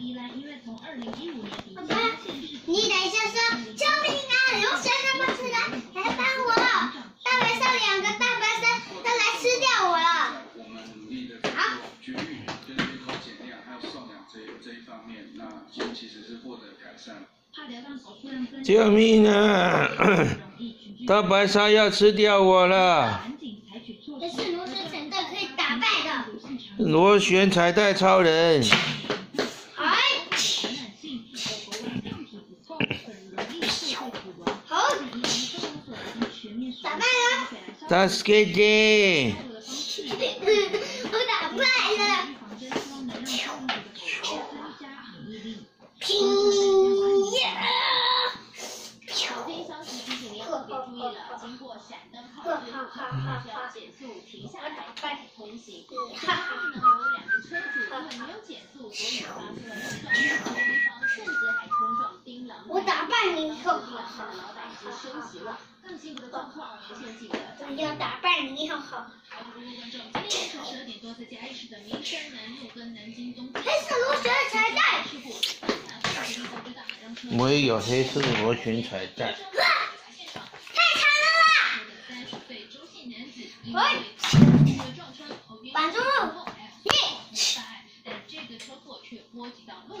你等一下说救命啊！龙蛇怎么出来？来帮我！大白鲨两个大白鲨都来吃掉我了。我们努力的好绝育跟源头减量还有送养这这一方面，那其实是获得改善。救命啊！大白鲨要吃掉我了！可是螺旋彩蛋可以打败的。螺旋彩带超人，哎，好，打败了。我打败了。拼呀！消息提醒您上的老板已经休息了，更辛苦的状况，连线记者。我要打败你好。好，各位观众，今天凌晨十二点多，在嘉义市的民生南路跟南京东黑色螺旋彩带。事故，当下事故最大让车我也有黑色的螺旋彩带。太惨了啦！三十岁周姓男子因喂为因为撞车后冤板中路后还有大碍，但这个车祸却波及到路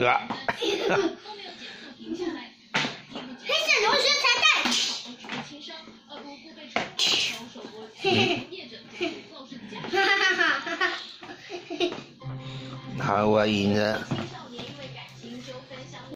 的。哈哈哈哈哈哈。好，我赢了。